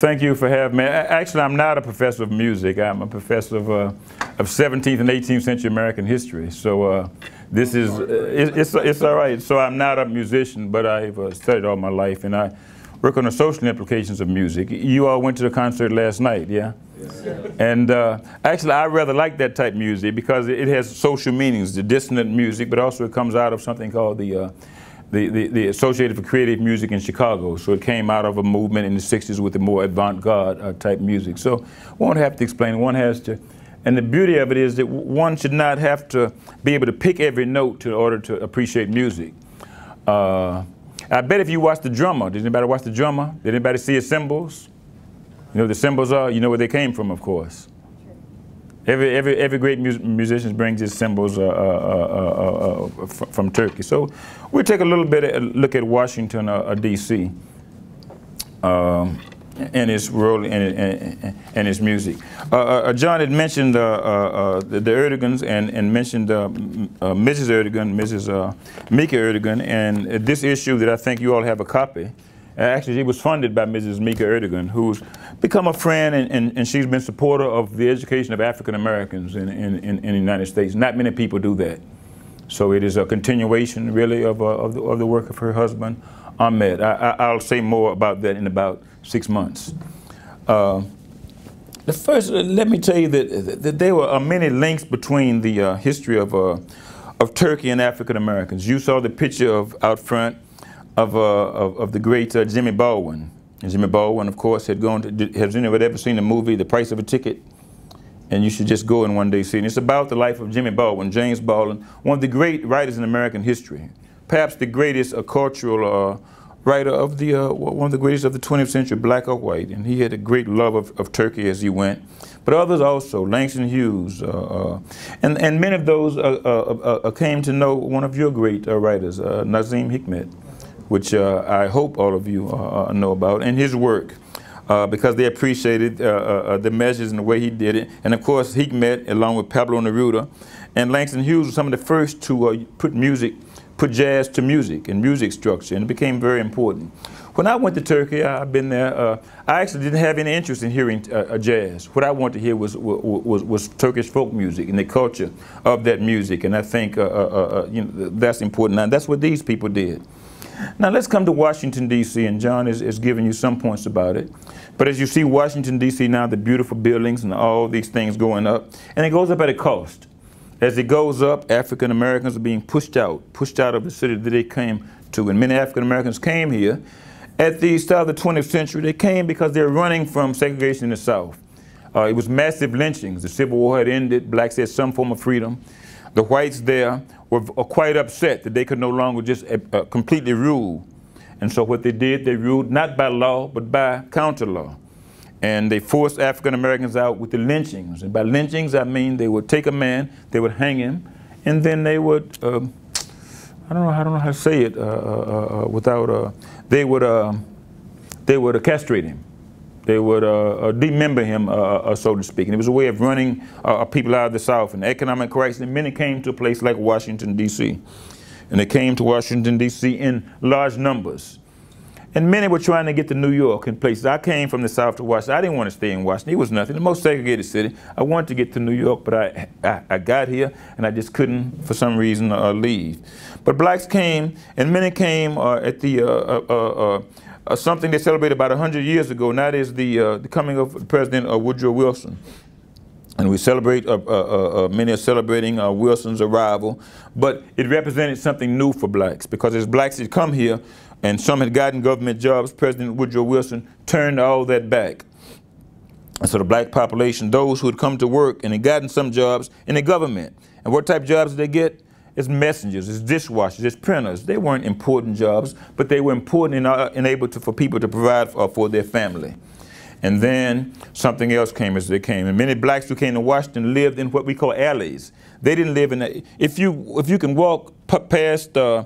Thank you for having me. Actually, I'm not a professor of music. I'm a professor of, uh, of 17th and 18th century American history. So uh, this is, uh, it, it's, it's all right. So I'm not a musician, but I've uh, studied all my life, and I work on the social implications of music. You all went to the concert last night, yeah? Yes. And uh, actually, I rather like that type of music because it has social meanings, the dissonant music, but also it comes out of something called the uh, the, the, the, Associated for Creative Music in Chicago. So it came out of a movement in the 60s with the more avant-garde uh, type music. So one have to explain, one has to, and the beauty of it is that one should not have to be able to pick every note in order to appreciate music. Uh, I bet if you watch the drummer, did anybody watch the drummer? Did anybody see his cymbals? You know the cymbals are? You know where they came from, of course. Every, every, every great mu musician brings his cymbals uh, uh, uh, uh from Turkey. So we'll take a little bit of a look at Washington, uh, D.C. Um, and his role and, and, his music. John had mentioned the, the Erteguns and, and mentioned Mrs. Ertegun, Mrs. Mika Ertegun, and this issue that I think you all have a copy. Actually, it was funded by Mrs. Mika Ertegun, who's become a friend and, and, and, she's been supporter of the education of African Americans in, in, in, in, the United States. Not many people do that. So it is a continuation, really, of, uh, of, the, of the work of her husband, Ahmed. I, will say more about that in about six months. Uh, the first, uh, let me tell you that, that there were uh, many links between the uh, history of, uh, of Turkey and African Americans. You saw the picture of out front of, of, of, the great Jimmy Baldwin. And Jimmy Baldwin, of course, had gone to, has anyone ever seen the movie, The Price of a Ticket? And you should just go and one day see it. It's about the life of Jimmy Baldwin, James Baldwin, one of the great writers in American history. Perhaps the greatest uh, cultural uh, writer of the, uh, one of the greatest of the 20th century, black or white. And he had a great love of, of Turkey as he went. But others also, Langston Hughes, uh, uh, and, and many of those uh, came to know one of your great writers, Nazim Hikmet which uh, I hope all of you uh, uh, know about, and his work. Uh, because they appreciated uh, uh, the measures and the way he did it. And of course, he met along with Pablo Neruda, and Langston Hughes were some of the first to put music, put jazz to music and music structure, and it became very important. When I went to Turkey, I've been there. I actually didn't have any interest in hearing jazz. What I wanted to hear was, was, was Turkish folk music and the culture of that music, and I think you know, that's important. Now, that's what these people did. Now let's come to Washington, D.C., and John is, is giving you some points about it. But as you see Washington, D.C. now, the beautiful buildings and all these things going up, and it goes up at a cost. As it goes up, African Americans are being pushed out, pushed out of the city that they came to. And many African Americans came here at the start of the 20th century. They came because they were running from segregation in the South. Uh, it was massive lynchings. The Civil War had ended. Blacks had some form of freedom. The whites there were quite upset that they could no longer just uh, uh, completely rule. And so what they did, they ruled not by law, but by counter law. And they forced African Americans out with the lynchings. And by lynchings, I mean they would take a man, they would hang him, and then they would, uh, I don't know, I don't know how to say it uh, uh, uh without, they would, they would castrate him. They would uh, uh, demember him, uh, uh, so to speak. And it was a way of running uh, people out of the South. And the economic crisis, and many came to a place like Washington, D.C. And they came to Washington, D.C. in large numbers. And many were trying to get to New York and places. I came from the South to Washington. I didn't want to stay in Washington. It was nothing. The most segregated city. I wanted to get to New York, but I, I, I got here and I just couldn't, for some reason, uh, leave. But blacks came, and many came uh, at the uh, uh, something they celebrated about 100 years ago, that is the, uh, the coming of President uh, Woodrow Wilson. And we celebrate, uh, uh, uh, many are celebrating Wilson's arrival, but it represented something new for blacks because as blacks had come here and some had gotten government jobs, President Woodrow Wilson turned all that back. And so the black population, those who had come to work and had gotten some jobs in the government. And what type of jobs did they get? It's messengers, it's dishwashers, it's printers. They weren't important jobs, but they were important and, uh, able to, for people to provide for, for their family. And then something else came as they came. And many blacks who came to Washington lived in what we call alleys. They didn't live in a, if you if you can walk past uh,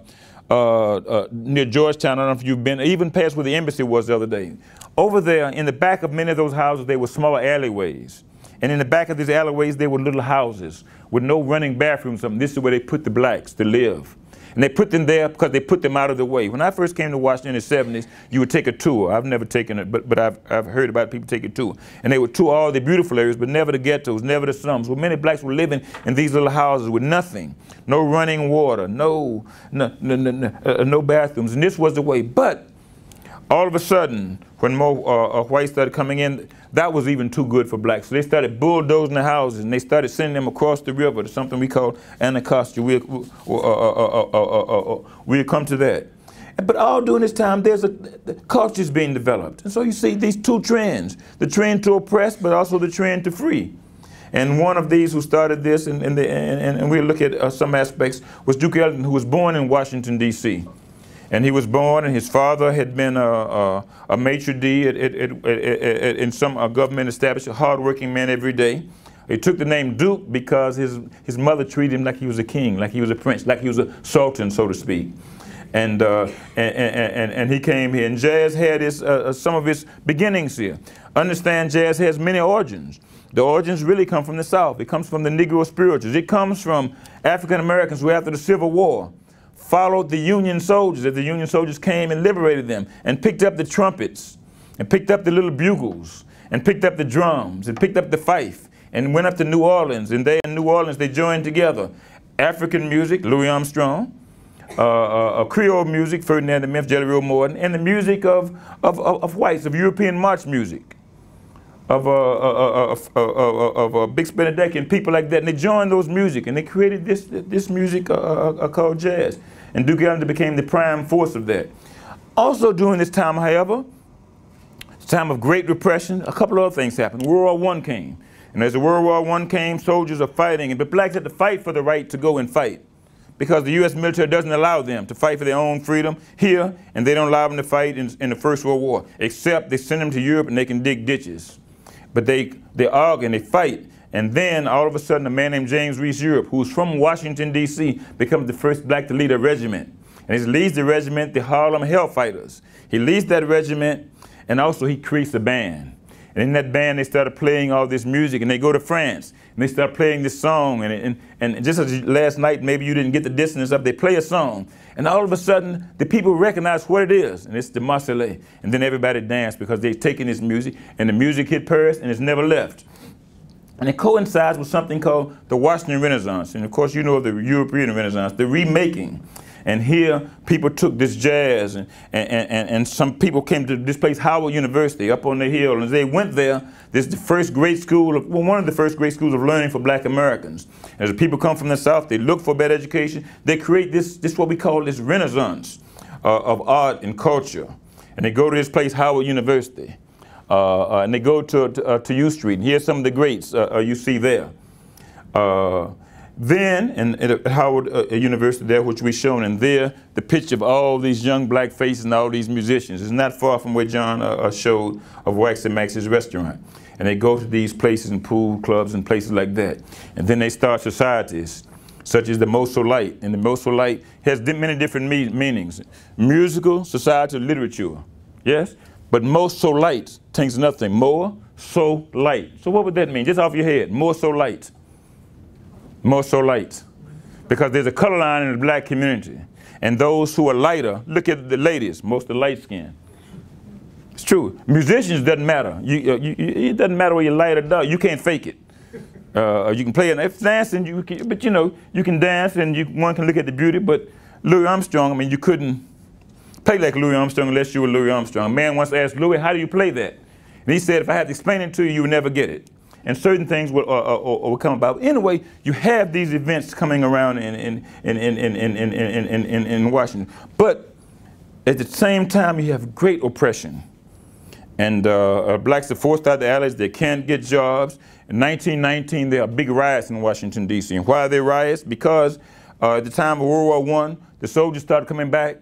uh, uh, near Georgetown, I don't know if you've been, even past where the embassy was the other day. Over there, in the back of many of those houses, there were smaller alleyways. And in the back of these alleyways, there were little houses with no running bathrooms. This is where they put the blacks to live. And they put them there because they put them out of the way. When I first came to Washington in the 70s, you would take a tour. I've never taken it, but, but I've, I've heard about people take a tour. And they would tour all the beautiful areas, but never the ghettos, never the slums, where many blacks were living in these little houses with nothing. No running water, no, no, no, no, uh, no bathrooms. And this was the way. But all of a sudden, when more uh, uh, whites started coming in, that was even too good for blacks. So they started bulldozing the houses and they started sending them across the river to something we call Anacostia. We'll, we'll, we'll come to that. But all during this time, there's a culture is being developed. And so you see these two trends, the trend to oppress, but also the trend to free. And one of these who started this, and, and, the, and, and we'll look at uh, some aspects, was Duke Ellington, who was born in Washington, D.C. And he was born, and his father had been a, a, a maitre d' at, at, at, in some government establishment, a hardworking man every day. He took the name Duke because his, his mother treated him like he was a king, like he was a prince, like he was a sultan, so to speak. And, uh, and, and, and, he came here. And jazz had his, uh, uh, some of its beginnings here. Understand jazz has many origins. The origins really come from the South. It comes from the Negro spirituals. It comes from African Americans who, after the Civil War, followed the Union soldiers as the Union soldiers came and liberated them and picked up the trumpets and picked up the little bugles and picked up the drums and picked up the fife and went up to New Orleans. And they in New Orleans, they joined together African music, Louis Armstrong, uh, uh, Creole music, Ferdinand LaMenthe, Jelly Roll Morton, and the music of, of, of, of whites, of European march music of uh, uh, uh, of, of Bix Beiderbecke and people like that, and they joined those music, and they created this this music called jazz. And Duke Ellington became the prime force of that. Also during this time, however, it's time of great repression, a couple other things happened. World War I came. And as the World War I came, soldiers are fighting, but blacks had to fight for the right to go and fight. Because the U.S. military doesn't allow them to fight for their own freedom here, and they don't allow them to fight in, in the First World War, except they send them to Europe and they can dig ditches. But they, they argue and they fight, and then all of a sudden, a man named James Reese Europe, who's from Washington, D.C., becomes the first black to lead a regiment. And he leads the regiment, the Harlem Hellfighters. He leads that regiment, and also he creates a band. And in that band, they started playing all this music, and they go to France, and they start playing this song. And, and, and just as last night, maybe you didn't get the dissonance up, they play a song. And all of a sudden, the people recognize what it is, and it's the Marseillaise. And then everybody danced because they've taken this music, and the music hit Paris, and it's never left. And it coincides with something called the Washington Renaissance. And of course, you know of the European Renaissance, the remaking. And here, people took this jazz, and, and, and, and some people came to this place, Howard University, up on the hill. And as they went there, this is the first great school, of, well, one of the first great schools of learning for black Americans. As people come from the South, they look for better education. They create this, this what we call this renaissance uh, of art and culture. And they go to this place, Howard University. Uh, uh, and they go to, to, uh, to, U Street. And here's some of the greats you see there. Then, in, at Howard uh, University there, which we've shown in there, the picture of all these young black faces and all these musicians is not far from where John uh, showed of Wax and Max's restaurant. And they go to these places and pool clubs and places like that. And then they start societies, such as the Mu-So-Lit. And the Mu-So-Lit has many different me meanings. Musical, societal, literature. Yes? But most so light takes nothing. More so light. So what would that mean? Just off your head. More so light. More so light. Because there's a color line in the black community. And those who are lighter, look at the ladies, most are light skin. It's true. Musicians doesn't matter. You, uh, you, it doesn't matter whether you're light or dark. You can't fake it. Uh, you can play it. If dancing, you can, but you know, you can dance and you, one can look at the beauty. But Louis Armstrong, I mean, you couldn't play like Louis Armstrong unless you were Louis Armstrong. A man once asked Louis, how do you play that? And he said, if I had to explain it to you, you would never get it. And certain things will, uh, uh, uh, will come about. Anyway, you have these events coming around in, in, in, in, in, in, in, in, in, in Washington. But at the same time, you have great oppression. And uh, blacks are forced out of the alleys. They can't get jobs. In 1919, there are big riots in Washington, D.C. And why are there riots? Because uh, at the time of World War I, the soldiers started coming back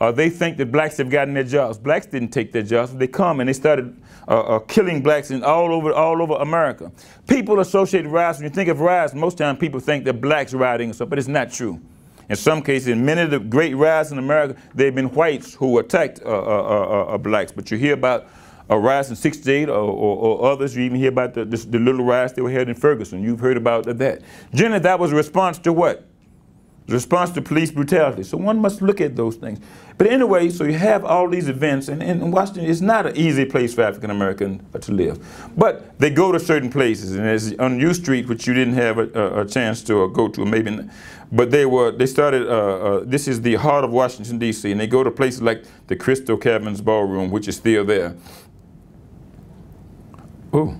uh, they think that blacks have gotten their jobs. Blacks didn't take their jobs. They come and they started uh, uh, killing blacks in all over all over America. People associate riots. When you think of riots, most times people think that blacks rioting and stuff, but it's not true. In some cases, in many of the great riots in America, they've been whites who attacked uh, uh, uh, blacks. But you hear about a riots in 68 or, or, or, others. You even hear about the, the, the little riots they were held in Ferguson. You've heard about that. Generally, that was a response to what? Response to police brutality. So one must look at those things. But anyway, so you have all these events, and, and Washington is not an easy place for African American to live. But they go to certain places, and there's on U Street, which you didn't have a, a chance to uh, go to, maybe. But they were they started. Uh, uh, this is the heart of Washington D.C., and they go to places like the Crystal Caverns Ballroom, which is still there. Ooh.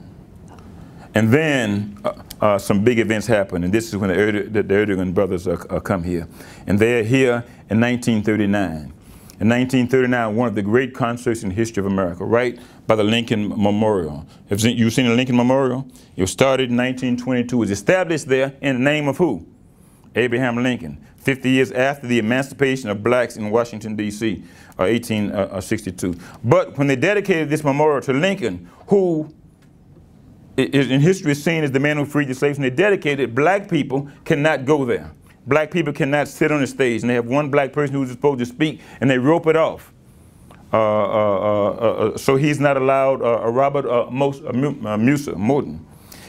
And then uh, uh, some big events happen, and this is when the, the, the Ertegun brothers are, are come here. And they're here in 1939. In 1939, one of the great concerts in the history of America, right by the Lincoln Memorial. Have you seen the Lincoln Memorial? It was started in 1922. It was established there in the name of who? Abraham Lincoln. 50 years after the emancipation of blacks in Washington, D.C., uh, 1862. Uh, but when they dedicated this memorial to Lincoln, who in history is seen as the man who freed the slaves, and they dedicated black people cannot go there. Black people cannot sit on the stage, and they have one black person who's supposed to speak, and they rope it off. Uh, uh, uh, so he's not allowed, a Robert uh, Mos Musa, Morton.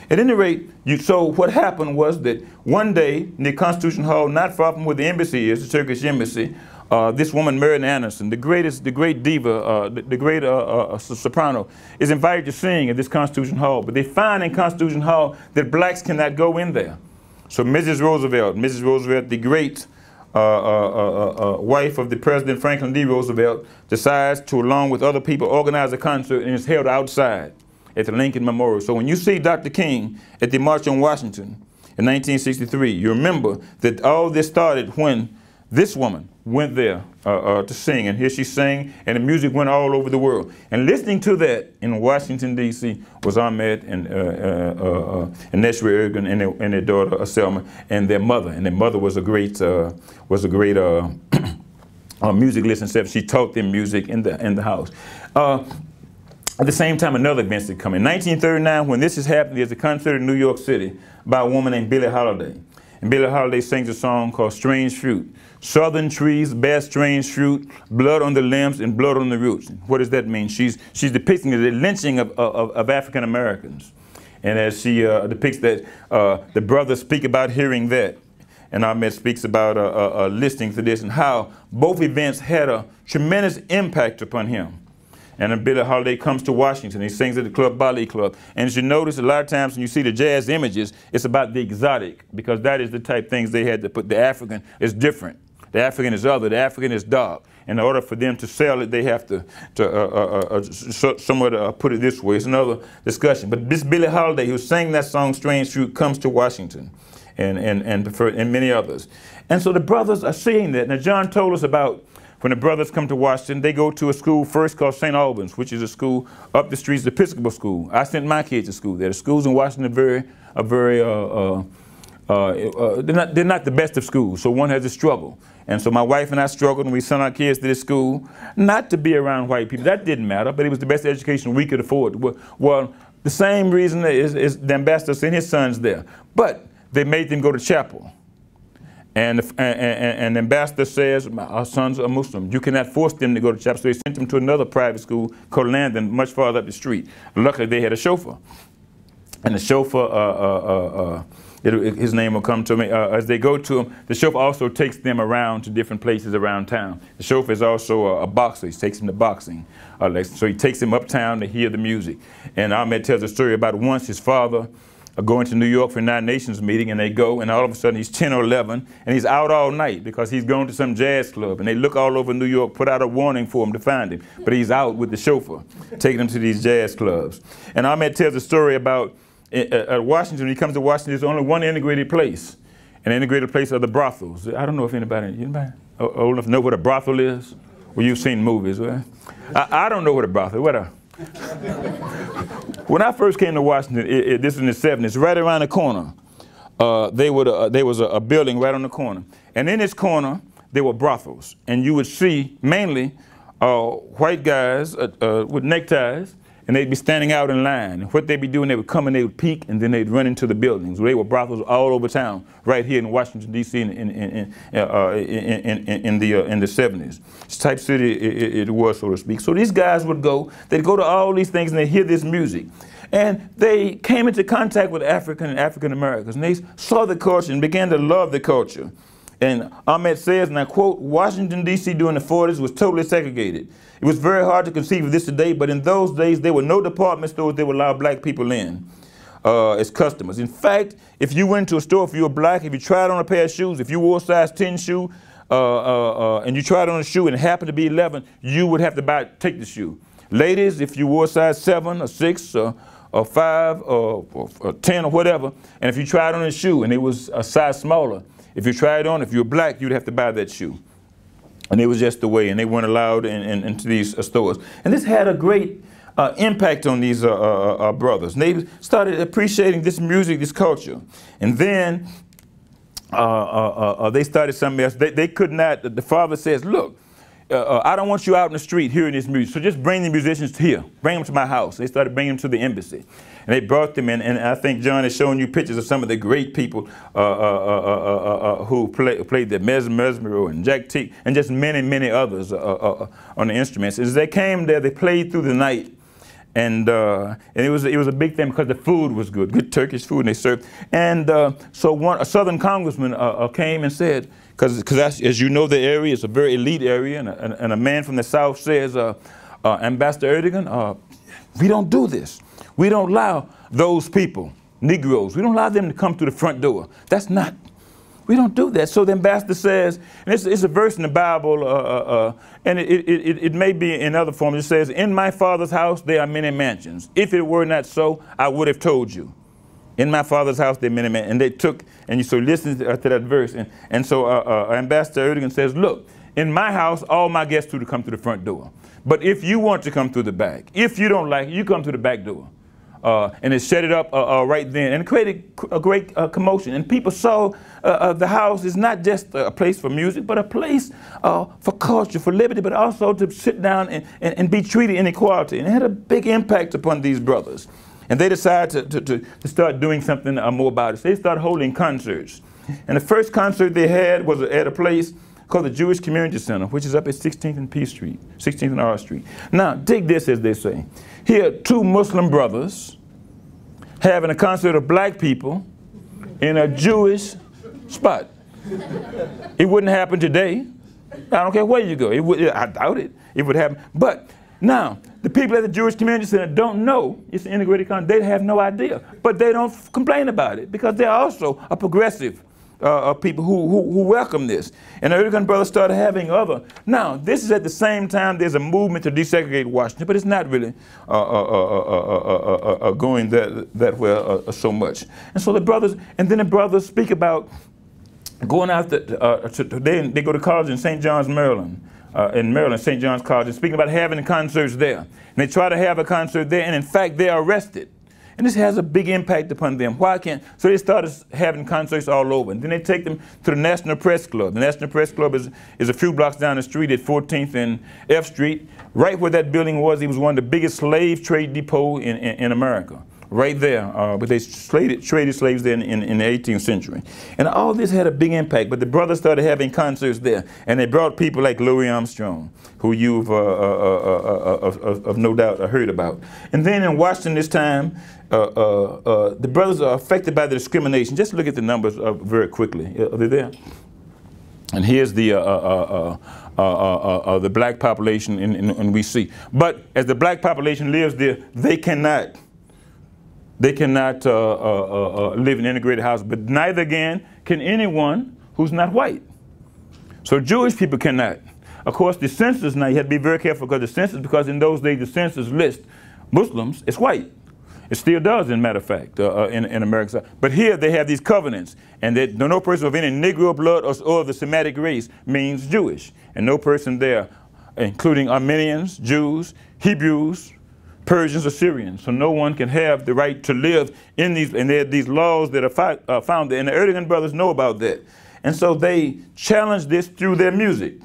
At any rate, you, so what happened was that one day in the Constitution Hall, not far from where the embassy is, the Turkish embassy, uh, this woman, Marian Anderson, the greatest, the great diva, uh, the, the, great uh, soprano, is invited to sing at this Constitution Hall. But they find in Constitution Hall that blacks cannot go in there. So Mrs. Roosevelt, Mrs. Roosevelt, the great uh, uh, uh, wife of the President Franklin D. Roosevelt, decides to, along with other people, organize a concert and it's held outside at the Lincoln Memorial. So when you see Dr. King at the March on Washington in 1963, you remember that all this started when this woman went there uh, uh, to sing, and here she sang, and the music went all over the world. And listening to that in Washington, D.C., was Ahmed and, uh, uh, uh, uh and and, their, and their daughter Selma and their mother. And their mother was a great, was a great music listener. She taught them music in the, in the house. At the same time, another event had come. In 1939, when this is happening, there's a concert in New York City by a woman named Billie Holiday. And Billie Holiday sings a song called Strange Fruit. Southern trees bear strange fruit, blood on the limbs and blood on the roots. What does that mean? She's, she's depicting the lynching of, of, of African Americans. And as she uh, depicts that, uh, the brothers speak about hearing that. And Ahmed speaks about uh, listening to this and how both events had a tremendous impact upon him. And then Billie Holiday comes to Washington. He sings at the Club Bali Club. And as you notice, a lot of times when you see the jazz images, it's about the exotic because that is the type things they had to put. The African is different. The African is other. The African is dark. In order for them to sell it, they have to, to uh, uh, uh, uh so, somewhat uh, put it this way. It's another discussion. But this Billie Holiday, who sang that song "Strange Fruit," comes to Washington, and and and, and many others. And so the brothers are seeing that. Now John told us about when the brothers come to Washington, they go to a school first called St. Albans, which is a school up the street, the Episcopal school. I sent my kids to school there. The schools in Washington are very, are very, uh, uh, uh, uh, they're, not, they're not the best of schools, so one has a struggle. And so my wife and I struggled and we sent our kids to this school, not to be around white people. That didn't matter, but it was the best education we could afford. Well, the same reason is, is the ambassador sent his sons there. But they made them go to chapel. And, and, and, ambassador says, our sons are Muslim. You cannot force them to go to chapel. So they sent them to another private school called Landon, much farther up the street. Luckily, they had a chauffeur. And the chauffeur, uh, uh, uh, uh it, his name will come to me. Uh, as they go to him, the chauffeur also takes them around to different places around town. The chauffeur is also a, a boxer. He takes them to boxing. Uh, so he takes them uptown to hear the music. And Ahmed tells a story about once his father going to New York for a Nine Nations meeting, and they go, and all of a sudden he's 10 or 11, and he's out all night because he's going to some jazz club, and they look all over New York, put out a warning for him to find him, but he's out with the chauffeur, taking him to these jazz clubs. And Ahmed tells a story about uh, Washington, when he comes to Washington, there's only one integrated place. An integrated place are the brothels. I don't know if anybody, anybody old enough to know what a brothel is? Well, you've seen movies, right? I, I don't know what a brothel, what a, when I first came to Washington, it, it, this was in the 70s, right around the corner, uh, they would, uh, there was a, a, building right on the corner. And in this corner, there were brothels. And you would see mainly uh, white guys uh, uh, with neckties and they'd be standing out in line. And what they'd be doing, they would come and they would peek, and then they'd run into the buildings. They were brothels all over town, right here in Washington D.C. in in in, uh, in, in, in, the uh, in the 70s. It's type city it, it, was, so to speak. So these guys would go. They'd go to all these things and they hear this music. And they came into contact with African and African Americans, and they saw the culture and began to love the culture. And Ahmed says, and I quote, Washington, D.C. during the 40s was totally segregated. It was very hard to conceive of this today, but in those days, there were no department stores that would allow black people in uh, as customers. In fact, if you went to a store, if you were black, if you tried on a pair of shoes, if you wore a size 10 shoe, uh, uh, uh, and you tried on a shoe and it happened to be 11, you would have to buy take the shoe. Ladies, if you wore a size 7 or 6 or, or 5 or, or, or 10 or whatever, and if you tried on a shoe and it was a size smaller, if you tried on, if you were black, you'd have to buy that shoe. And it was just the way, and they weren't allowed in, in, into these uh, stores. And this had a great uh, impact on these uh, uh, uh brothers. And they started appreciating this music, this culture. And then uh, they started something else. They, they could not, the father says, look, I don't want you out in the street hearing this music, so just bring the musicians here. Bring them to my house. They started bringing them to the embassy. And they brought them in, and I think John has shown you pictures of some of the great people uh, uh, uh, who play, played the Mezzrow and Jack Teague, and just many, many others on the instruments. As they came there, they played through the night. And, uh, and it was it was a big thing because the food was good, good Turkish food, and they served. And uh, so one a Southern congressman uh, came and said, because as you know, the area is a very elite area, and a, and a man from the South says, Ambassador Ertegun, we don't do this. We don't allow those people, Negroes, we don't allow them to come through the front door. That's not, we don't do that. So the ambassador says, and it's, it's a verse in the Bible, uh, uh, uh and it, it, it, it, may be in other forms. It says, In my father's house there are many mansions. If it were not so, I would have told you. In my father's house there are many mansions. And they took, and you so listen to, to that verse. And, and so uh, uh, Ambassador Ertegun says, Look, in my house, all my guests to come through the front door. But if you want to come through the back, if you don't like it, you come through the back door uh, and it set it up uh, uh, right then and created a great uh, commotion. And people saw uh, uh, the house is not just a place for music, but a place for culture, for liberty, but also to sit down and, and, and, be treated in equality. And it had a big impact upon these brothers. And they decided to, to, to start doing something uh, more about it. So they started holding concerts. And the first concert they had was at a place called the Jewish Community Center, which is up at 16th and P Street, 16th and R Street. Now, dig this, as they say. Here, two Muslim brothers having a concert of black people in a Jewish spot. It wouldn't happen today. I don't care where you go. It would, I doubt it. It would happen. But now, the people at the Jewish Community Center don't know it's an integrated concert. They have no idea. But they don't complain about it because they're also a progressive uh, people who, who, who, welcome this. And the Ertegun brothers started having other. Now, this is at the same time there's a movement to desegregate Washington, but it's not really uh, uh, going that, that well so much. And so the brothers, and then the brothers speak about going out to, to, to they, they go to college in St. John's, Maryland. Uh, in Maryland, St. John's College, and speaking about having concerts there. And they try to have a concert there, and in fact, they're arrested. And this has a big impact upon them. Why can't? So they started having concerts all over. And then they take them to the National Press Club. The National Press Club is, is a few blocks down the street at 14th and F Street. Right where that building was, it was one of the biggest slave trade depot in, in, in America right there. Uh, but they traded, traded slaves there in, in, in, the 18th century. And all this had a big impact. But the brothers started having concerts there. And they brought people like Louis Armstrong, who you've uh, uh, of no doubt heard about. And then in Washington this time, the brothers are affected by the discrimination. Just look at the numbers very quickly. Are they there? And here's the uh, uh, uh, the black population, and we see. But as the black population lives there, they cannot they cannot uh, uh, uh, uh, live in integrated houses, but neither again can anyone who's not white. So Jewish people cannot. Of course, the census now, you have to be very careful because the census, because in those days the census list Muslims as white. It still does, in matter of fact, uh, in, in America. But here they have these covenants, and that no person of any Negro blood or, or the Semitic race means Jewish. And no person there, including Armenians, Jews, Hebrews, Persians or Syrians. So no one can have the right to live in these, and there are these laws that are fi uh, found there. And the Ertegun brothers know about that. And so they challenge this through their music.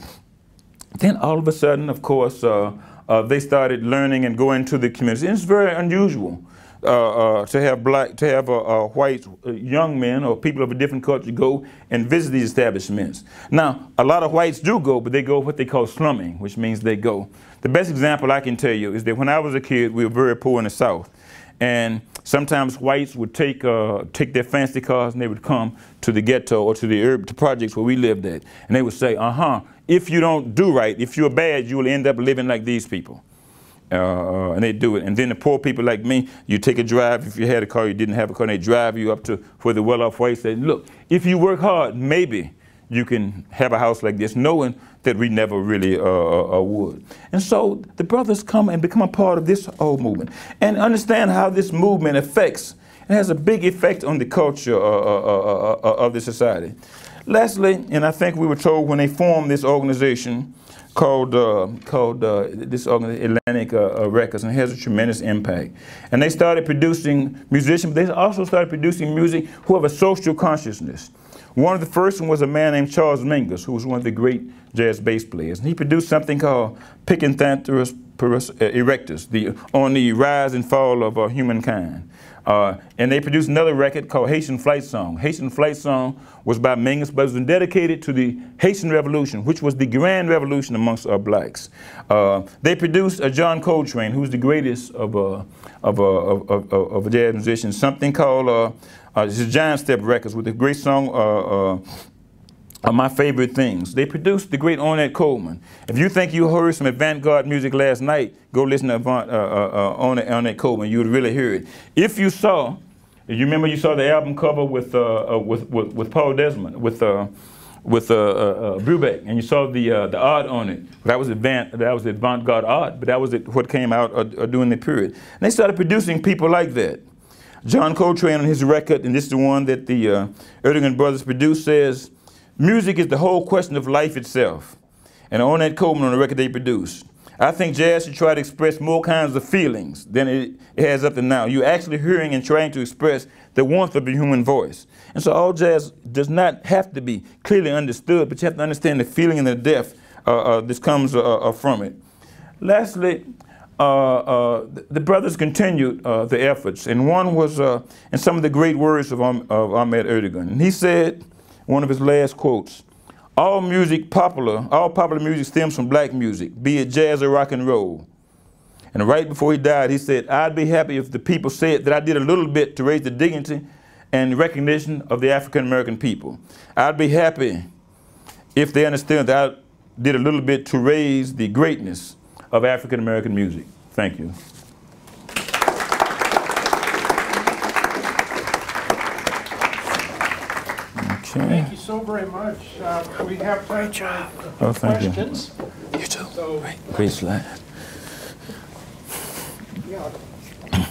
Then all of a sudden, of course, uh, uh, they started learning and going to the community. And it's very unusual. Uh, uh, to have black, to have a white uh, young men or people of a different culture go and visit these establishments. Now, a lot of whites do go, but they go what they call slumming, which means they go. The best example I can tell you is that when I was a kid, we were very poor in the South. and sometimes whites would take uh, take their fancy cars and they would come to the ghetto or to the urban to projects where we lived at, and they would say, "Uh huh, if you don't do right, if you're bad, you will end up living like these people." Uh, uh, and they do it. And then the poor people like me, you take a drive. If you had a car, you didn't have a car, they drive you up to where the well-off whites say, "Look, if you work hard, maybe you can have a house like this," knowing that we never really uh, uh, uh, would. And so the brothers come and become a part of this whole movement and understand how this movement affects and has a big effect on the culture of the society. Lastly, and I think we were told when they formed this organization called uh, called uh, this Atlantic uh, Records, and has a tremendous impact. And they started producing musicians. But they also started producing music who have a social consciousness. One of the first one was a man named Charles Mingus, who was one of the great jazz bass players. And he produced something called Pithecanthropus erectus, the, on the rise and fall of uh, humankind. Uh, and they produced another record called Haitian Fight Song. Haitian Fight Song was by Mingus, but it was dedicated to the Haitian Revolution, which was the grand revolution amongst our blacks. Uh, they produced a John Coltrane, who's the greatest of, uh, of, uh, of, of, of, jazz musicians, something called uh, uh, Giant Step Records with a great song, uh, My Favorite Things. They produced the great Ornette Coleman. If you think you heard some avant-garde music last night, go listen to Avant, uh, uh, uh Ornette, Ornette Coleman. You would really hear it. If you saw, you remember you saw the album cover with, uh, uh, with, with, with, Paul Desmond, with with Brubeck, and you saw the the art on it. That was avant that was avant-garde art, but that was what came out during the period. And they started producing people like that. John Coltrane on his record, and this is the one that the Ertegun brothers produced, says, music is the whole question of life itself. And Ornette Coleman on the record they produced. I think jazz should try to express more kinds of feelings than it, has up to now. You're actually hearing and trying to express the warmth of the human voice. And so all jazz does not have to be clearly understood, but you have to understand the feeling and the depth uh, uh, this comes uh, uh from it. Lastly, uh, uh, the brothers continued the efforts, and one was in some of the great words of, of Ahmet Ertegun. And he said, one of his last quotes, all music popular, all popular music stems from black music, be it jazz or rock and roll. And right before he died, he said, I'd be happy if the people said that I did a little bit to raise the dignity and recognition of the African American people. I'd be happy if they understood that I did a little bit to raise the greatness of African American music. Thank you. Okay. Thank you so very much. Uh, we have time for oh, questions. You. you too. So, great, great slide. Yeah.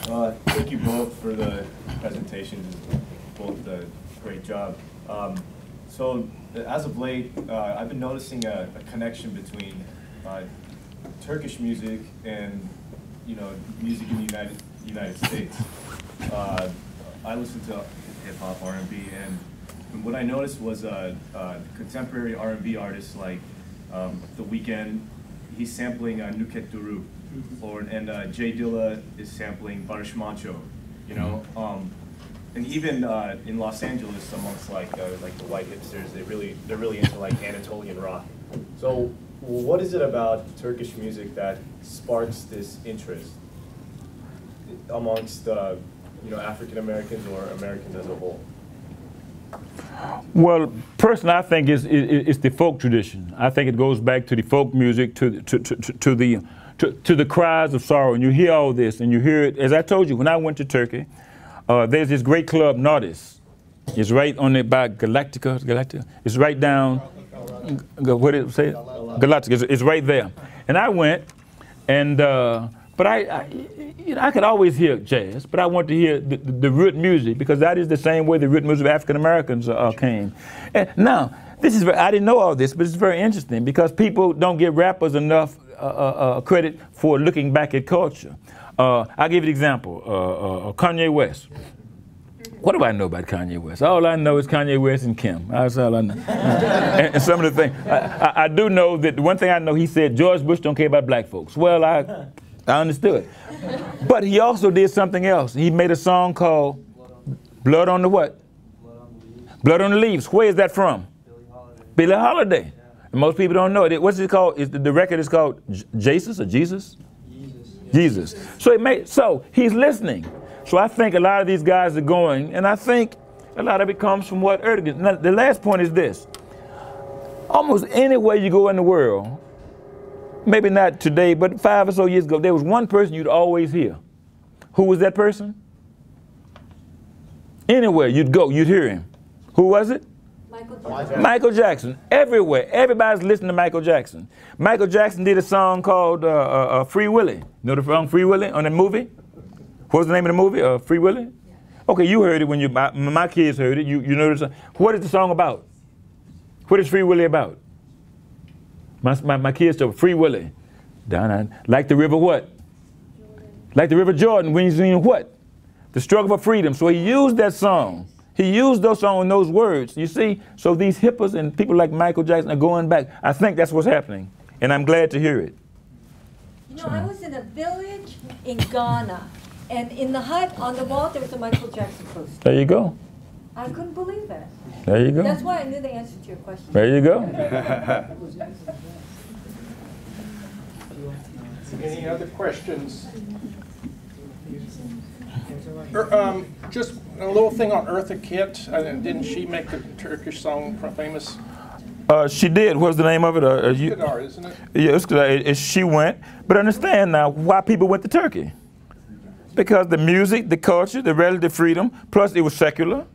Uh, thank you both for the presentation. Both a great job. Um, so, as of late, uh, I've been noticing a, a connection between uh, Turkish music and you know music in the United United States. Uh, I listen to hip hop, R and B, and what I noticed was uh, uh, contemporary R and B artists like um, The Weeknd. He's sampling uh, Nükhet Duru, mm-hmm. or and uh, J Dilla is sampling Barış Manço. You know. Mm-hmm. Um, and even uh, in Los Angeles, amongst like uh, like the white hipsters, they really they're really into like Anatolian rock. So what is it about Turkish music that sparks this interest amongst uh, you know African Americans or Americans as a whole? Well, personally, I think it's, it's the folk tradition. I think it goes back to the folk music, to, to, to, to the to, to, the cries of sorrow. And you hear all this, and you hear it. As I told you, when I went to Turkey, uh, there's this great club, Nardis. It's right on it by Galactica. Galactica. It's right down. What did it say? Galactica It's, is right there. And I went, and uh, but I, I, you know, I could always hear jazz, but I want to hear the, the, the root music because that is the same way the root music of African Americans uh, came. And now, this is I didn't know all this, but it's very interesting because people don't give rappers enough uh, uh, uh credit for looking back at culture. Uh, I'll give you an example. Uh, Kanye West. What do I know about Kanye West? All I know is Kanye West and Kim. That's all I know. and, and, some of the things. I, I, I, do know that the one thing I know, he said, George Bush don't care about black folks. Well, I, I understood. But he also did something else. He made a song called Blood on the what? Blood on the Leaves. Where is that from? Billie Holiday. Billie Holiday. And most people don't know it. What's it called? Is the, the record is called Jesus or Jesus? Jesus. Jesus. So it made so he's listening. So I think a lot of these guys are going, and I think a lot of it comes from what Ertegun. Now, the last point is this. Almost anywhere you go in the world, maybe not today, but five or so years ago, there was one person you'd always hear. Who was that person? Anywhere you'd go, you'd hear him. Who was it? Michael Jackson. Michael Jackson. Everywhere. Everybody's listening to Michael Jackson. Michael Jackson did a song called uh, uh, uh, Free Willy. You know the song Free Willy on the movie? What was the name of the movie? Uh, Free Willy? Okay, you heard it when you, my, my kids heard it. You, you know the song. What is the song about? What is Free Willy about? My, my, my kids are free willing. Down like the river what? Like the river Jordan when he's in what? The struggle for freedom. So he used that song. He used those songs and those words. You see, so these hippos and people like Michael Jackson are going back. I think that's what's happening. And I'm glad to hear it. You know, I was in a village in Ghana, and in the hut on the wall there was a Michael Jackson poster. There you go. I couldn't believe it. There you go. That's why I knew the answer to your question. There you go. Any other questions? Er, um, Just a little thing on Eartha Kitt, uh, didn't she make the Turkish song famous? Uh, she did. What's the name of it? Uh, uh, you, Kadar, isn't it? Yes, it, it, she went. But understand now why people went to Turkey. Because the music, the culture, the relative freedom, plus it was secular.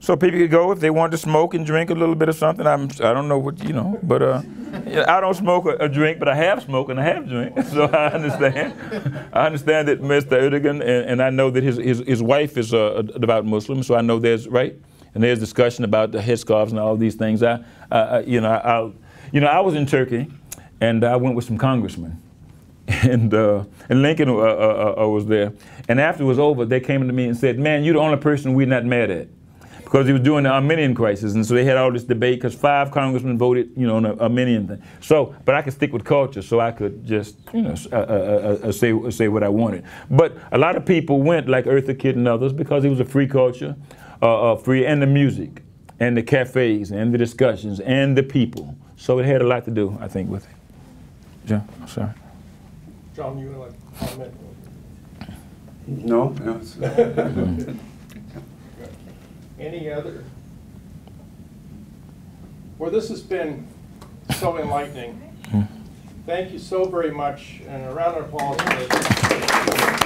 So people could go if they wanted to smoke and drink a little bit of something. I'm, I don't know what, you know, but uh, I don't smoke a, drink, but I have smoked and I have drink. So I understand. I understand that Mr. Erdogan, and, and I know that his, his, his wife is a, a devout Muslim, so I know there's, right? And there's discussion about the headscarves and all these things. I, you know, I, you know, I was in Turkey, and I went with some congressmen, and uh, and Lincoln uh, uh, uh, was there. And after it was over, they came to me and said, "Man, you're the only person we're not mad at." Because he was doing the Armenian crisis, and so they had all this debate because five congressmen voted, you know, on the Armenian thing. So, but I could stick with culture, so I could just, you know, uh, uh, uh, say say what I wanted. But a lot of people went like Eartha Kitt and others because it was a free culture, free, and the music, and the cafes, and the discussions, and the people. So it had a lot to do, I think, with it. John, I'm sorry. John, you want to comment? No, no. Any other? Well, this has been so enlightening. Thank you so very much, and a round of applause.